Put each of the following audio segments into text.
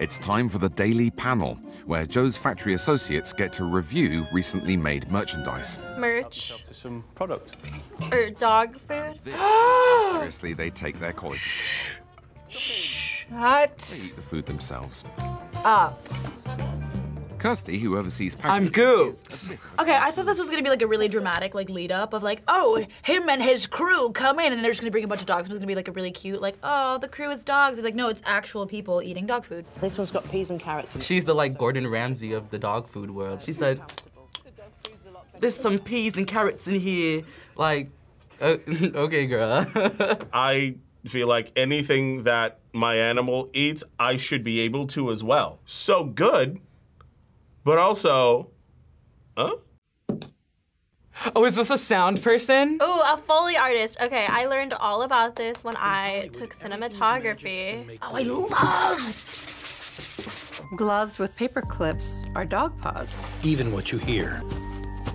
It's time for the daily panel, where Joe's factory associates get to review recently made merchandise. Merch to some product. or dog food. This is how seriously they take their quality. Shut Eat the food themselves. up. Kirsty, who oversees I'm packaging, gooped. Okay, I thought this was gonna be like a really dramatic like lead up of like, oh, him and his crew come in and then they're just gonna bring a bunch of dogs. It was gonna be like a really cute, like, oh, the crew is dogs. It's like, no, it's actual people eating dog food. This one's got peas and carrots in. She's the like Gordon Ramsay of the dog food world. She said, "There's some peas and carrots in here." Like, uh, okay, girl. I feel like anything that my animal eats, I should be able to as well. So good, but also, huh? Oh, is this a sound person? Oh, a Foley artist. Okay, I learned all about this when I took cinematography. Oh, I love. Gloves with paper clips are dog paws. Even what you hear.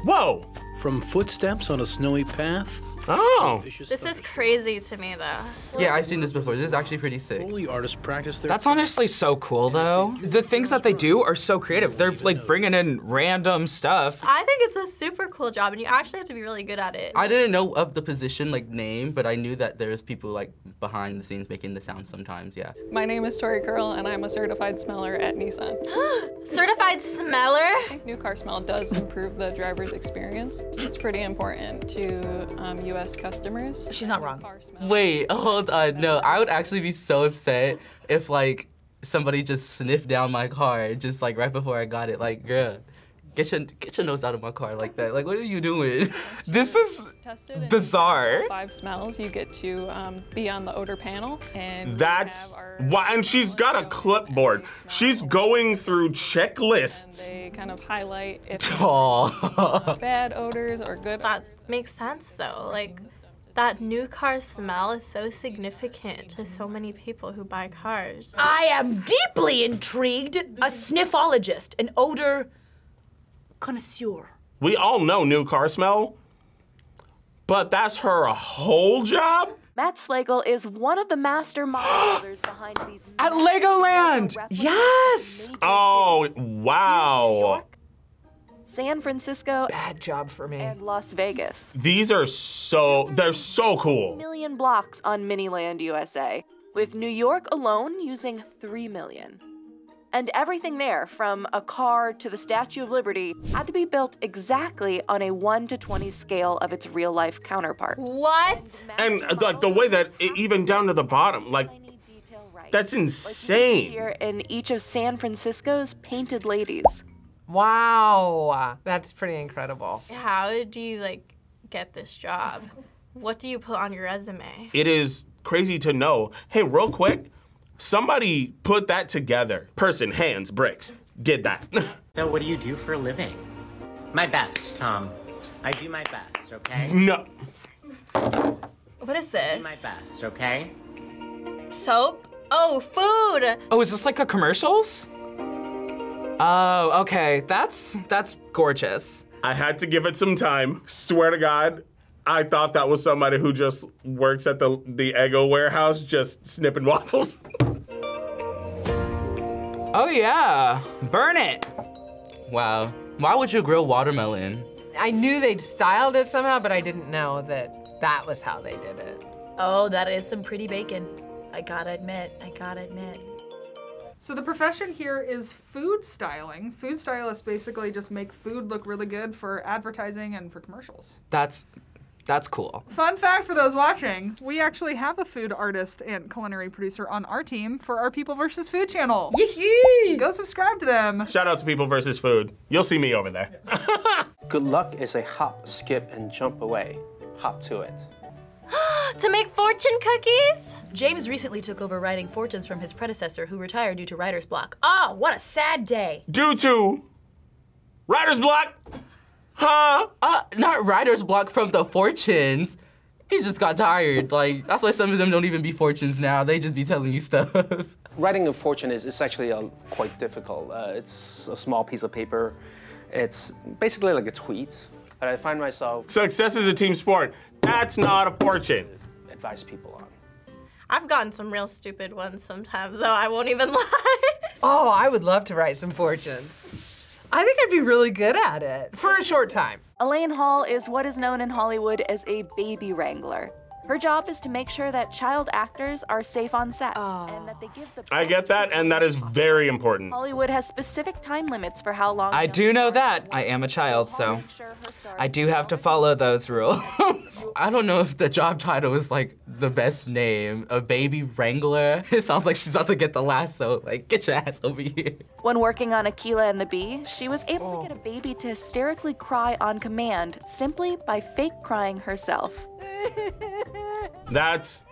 Whoa! From footsteps on a snowy path. Oh. This is crazy to me though. yeah, I've seen this before. This is actually pretty sick. Foley artists practice their That's honestly so cool, though. The things that they do are so creative. They're like bringing in random stuff. I think it's a super cool job and you actually have to be really good at it. I didn't know of the position like name, but I knew that there's people like behind the scenes making the sounds sometimes. Yeah. My name is Tori Curl, and I'm a certified smeller at Nissan. Certified smeller? New car smell does improve the driver's experience. It's pretty important to um, U.S. customers. She's not wrong. Wait, hold on. No, I would actually be so upset if like somebody just sniffed down my car just like right before I got it. Like, girl, get your get your nose out of my car like that. Like, what are you doing? This is Tested bizarre. Five smells. You get to um, be on the odor panel, and That's why, and she's got a clipboard. She's going through checklists. They kind of highlight if Aw. bad odors or good. That makes sense though. Like that new car smell is so significant to so many people who buy cars. I am deeply intrigued. A sniffologist, an odor connoisseur. We all know new car smell, but that's her whole job? Matt Slagle is one of the master model builders behind these At Legoland! replicas Yes! Oh, wow. San Francisco, Bad job for me. and Las Vegas. These are so, they're so cool. Million blocks on Miniland USA, with New York alone using 3 million. And everything there, from a car to the Statue of Liberty, had to be built exactly on a 1 to 20 scale of its real life counterpart. What? And like the way that, it, even down to the bottom, like, Tiny detail right. that's Like you can see insane. Here in each of San Francisco's painted ladies. Wow. That's pretty incredible. How do you like get this job? What do you put on your resume? It is crazy to know. Hey, real quick, somebody put that together. Person, hands, bricks, did that. So what do you do for a living? My best, Tom. I do my best, okay? no. What is Do my best, okay? Soap? Oh, food! Oh, is this like a commercials? Oh, okay. That's that's gorgeous. I had to give it some time. Swear to God, I thought that was somebody who just works at the the Eggo warehouse, just snipping waffles. Oh yeah. Burn it. Wow. Why would you grill watermelon? I knew they'd styled it somehow, but I didn't know that that was how they did it. Oh, that is some pretty bacon. I gotta admit, I gotta admit. So the profession here is food styling. Food stylists basically just make food look really good for advertising and for commercials. That's that's cool. Fun fact for those watching, we actually have a food artist and culinary producer on our team for our People versus Food channel. Yee Go subscribe to them. Shout out to People versus Food. You'll see me over there. Good luck is a hop, skip, and jump away. Hop to it. to make fortune cookies? James recently took over writing fortunes from his predecessor who retired due to writer's block. Oh, what a sad day. Due to writer's block. Huh? Uh, not writer's block from the fortunes. He just got tired. Like that's why some of them don't even be fortunes now. They just be telling you stuff. Writing a fortune is, is actually uh, quite difficult. Uh, it's a small piece of paper. It's basically like a tweet. But I find myself Success is a team sport. That's not a fortune. advise people on. I've gotten some real stupid ones sometimes, though, I won't even lie. Oh, I would love to write some fortunes. I think I'd be really good at it for a short time. Elaine Hall is what is known in Hollywood as a baby wrangler. Her job is to make sure that child actors are safe on set and that they give the I get that, and that is very important. Hollywood has specific time limits for how long I do know that. I am a child, so I do have to follow those rules. I don't know if the job title is like the best name. A baby wrangler. It sounds like she's about to get the lasso. Like, get your ass over here. When working on Akeelah and the Bee, she was able to oh. get a baby to hysterically cry on command simply by fake crying herself. That's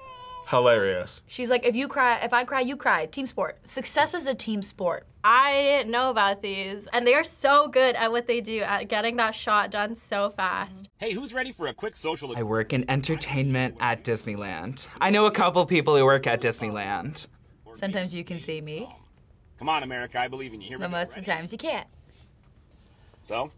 hilarious. She's like, if you cry, if I cry, you cry. Team sport. Success is a team sport. I didn't know about these, and they are so good at what they do at getting that shot done so fast. Hey, who's ready for a quick social? I work in entertainment at Disneyland. I know a couple people who work at Disneyland. Sometimes you can see me, Come on, America, I believe in you. Here we but go. most of the times you can't. So,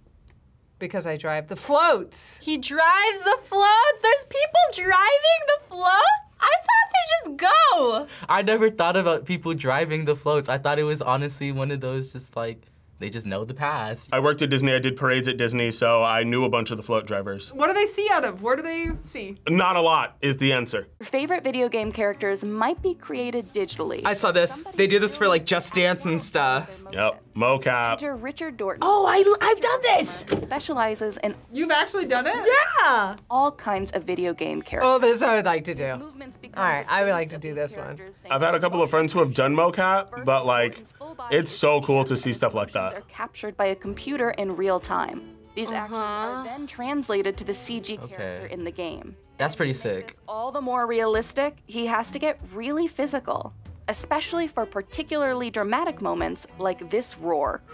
Because I drive the floats. He drives the floats. There's people driving the floats. I thought they just go. I never thought about people driving the floats. I thought it was honestly one of those just like they just know the path. I worked at Disney. I did parades at Disney, so I knew a bunch of the float drivers. What do they see out of? Where do they see? Not a lot is the answer. Your favorite video game characters might be created digitally. I saw this. They do this for like Just Dance and stuff. Yep, mocap. Actor Richard Dorton. Oh, I, I've done this. Specializes in You've actually done it? Yeah. all kinds of video game characters. Oh, this I would like to do. All right, I would like to do this one. I've had a couple of friends who have done mocap, but like, it's so cool to see stuff like that. are captured by a computer in real time. These uh-huh. actions are then translated to the CG character in the game. That's pretty sick. All the more realistic, he has to get really physical, especially for particularly dramatic moments like this roar.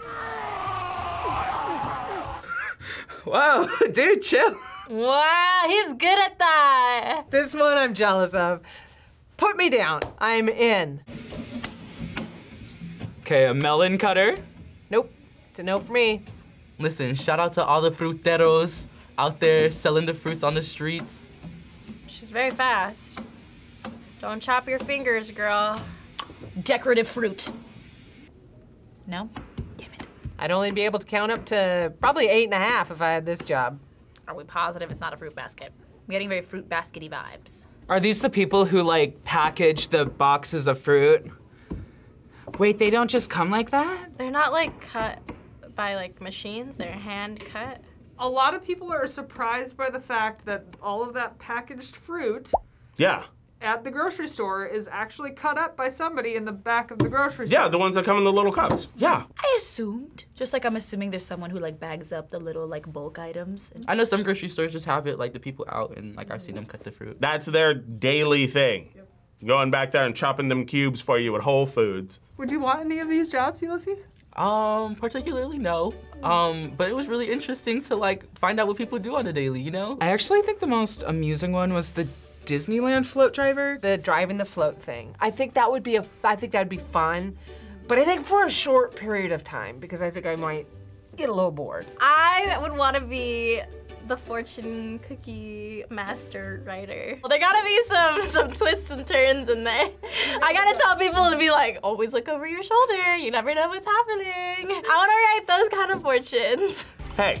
Whoa, dude, chill. Wow, he's good at that. This one I'm jealous of. Put me down. I'm in. Okay, a melon cutter. Nope. It's a no for me. Listen, shout out to all the fruteros out there selling the fruits on the streets. She's very fast. Don't chop your fingers, girl. Decorative fruit. No? Damn it. I'd only be able to count up to probably eight and a half if I had this job. Are we positive it's not a fruit basket? I'm getting very fruit baskety vibes. Are these the people who like package the boxes of fruit? Wait, they don't just come like that? They're not like cut by like machines. They're hand cut. A lot of people are surprised by the fact that all of that packaged fruit Yeah. at the grocery store is actually cut up by somebody in the back of the grocery store. Yeah, the ones that come in the little cups. Yeah. I assumed. Just like I'm assuming there's someone who like bags up the little like bulk items. I know some grocery stores just have it like the people out and like I've seen them cut the fruit. That's their daily thing. Going back there and chopping them cubes for you at Whole Foods. Would you want any of these jobs, Ulysses? Um, particularly no. Um, but it was really interesting to like find out what people do on a daily, you know? I actually think the most amusing one was the Disneyland float driver. The driving the float thing. I think that would be a. I think that would be fun, but I think for a short period of time because I think I might get a little bored. I would want to be the fortune cookie master writer. Well, there gotta be some some twists and turns in there. I gotta tell people to be like, always look over your shoulder. You never know what's happening. I want to write those kind of fortunes. Hey,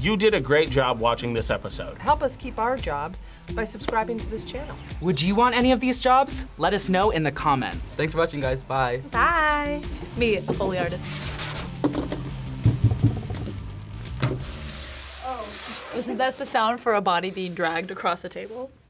you did a great job watching this episode. Help us keep our jobs by subscribing to this channel. Would you want any of these jobs? Let us know in the comments. Thanks for watching, guys. Bye. Bye. Me, a Foley artist. This is, that's the sound for a body being dragged across a table.